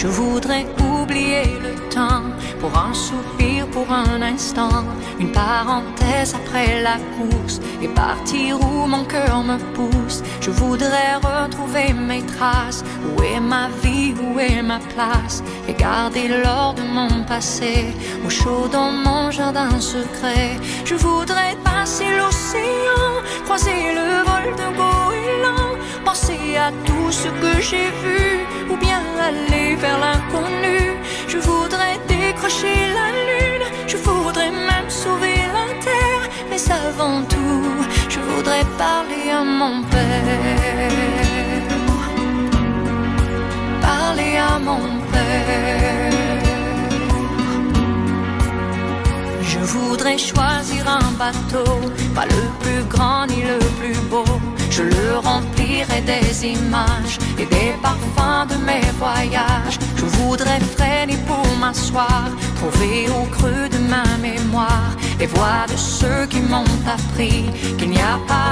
Je voudrais oublier le temps pour un soupir, pour un instant, une parenthèse après la course et partir où mon cœur me pousse. Je voudrais retrouver mes traces. Où est ma vie, où est ma place? Et garder l'or de mon passé au chaud dans mon jardin secret. Je voudrais passer l'océan, croiser le vol de goéland, penser à tout ce que j'ai vu ou bien aller vers l'inconnu. Je voudrais décrocher la lune, je voudrais même sauver la terre, mais avant tout, je voudrais parler à mon père. Parler à mon père. Je voudrais choisir un bateau, pas le plus grand ni le plus beau. Je le remplirai des images et des parfums de mes trouver au creux de ma mémoire les voix de ceux qui m'ont appris qu'il n'y a pas